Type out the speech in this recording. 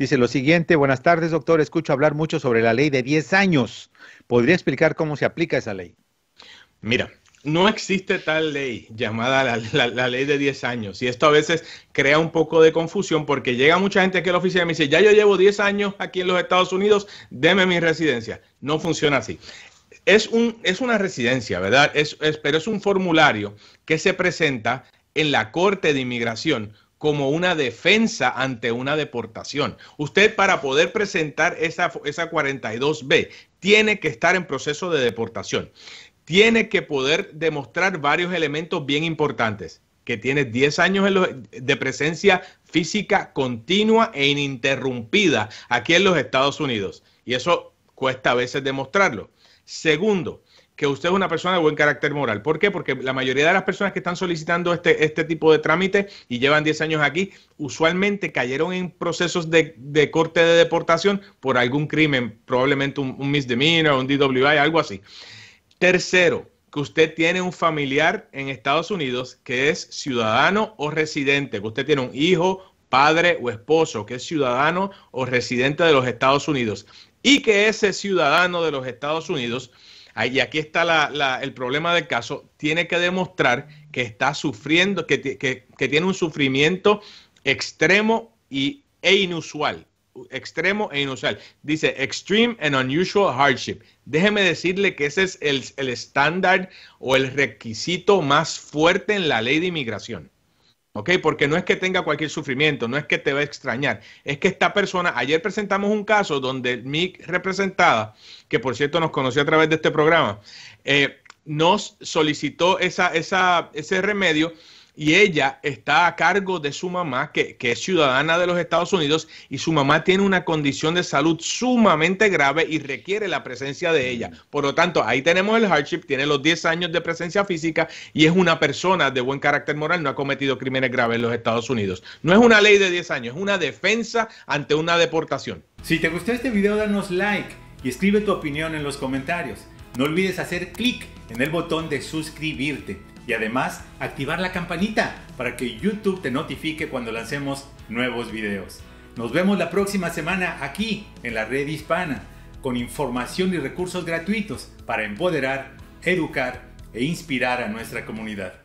Dice lo siguiente, buenas tardes doctor, escucho hablar mucho sobre la ley de 10 años. ¿Podría explicar cómo se aplica esa ley? Mira, no existe tal ley llamada la, ley de 10 años y esto a veces crea un poco de confusión porque llega mucha gente aquí a la oficina y me dice, ya yo llevo 10 años aquí en los Estados Unidos, deme mi residencia. No funciona así. Es, un, es una residencia, ¿verdad? es, pero es un formulario que se presenta en la Corte de Inmigración como una defensa ante una deportación. Usted para poder presentar esa, esa 42B tiene que estar en proceso de deportación. Tiene que poder demostrar varios elementos bien importantes. Que tiene 10 años de presencia física continua e ininterrumpida aquí en los Estados Unidos. Y eso cuesta a veces demostrarlo. Segundo, que usted es una persona de buen carácter moral. ¿Por qué? Porque la mayoría de las personas que están solicitando este, este tipo de trámite y llevan 10 años aquí, usualmente cayeron en procesos de, corte de deportación por algún crimen, probablemente un, un misdemeanor, un DWI, algo así. Tercero, que usted tiene un familiar en Estados Unidos que es ciudadano o residente, que usted tiene un hijo, padre o esposo que es ciudadano o residente de los Estados Unidos y que ese ciudadano de los Estados Unidos y aquí está el problema del caso, tiene que demostrar que está sufriendo, que, tiene un sufrimiento extremo y, e inusual. Extremo e inusual. Dice extreme and unusual hardship. Déjeme decirle que ese es el estándar o el requisito más fuerte en la ley de inmigración. ¿Ok? Porque no es que tenga cualquier sufrimiento, no es que te va a extrañar, es que esta persona, ayer presentamos un caso donde mi representada, que por cierto nos conoció a través de este programa, eh, nos solicitó esa, esa, ese remedio y ella está a cargo de su mamá, que, es ciudadana de los Estados Unidos, y su mamá tiene una condición de salud sumamente grave y requiere la presencia de ella. Por lo tanto, ahí tenemos el hardship, tiene los 10 años de presencia física y es una persona de buen carácter moral, no ha cometido crímenes graves en los Estados Unidos. No es una ley de 10 años, es una defensa ante una deportación. Si te gustó este video, danos like y escribe tu opinión en los comentarios. No olvides hacer clic en el botón de suscribirte y además activar la campanita para que YouTube te notifique cuando lancemos nuevos videos. Nos vemos la próxima semana aquí en la red hispana con información y recursos gratuitos para empoderar, educar e inspirar a nuestra comunidad.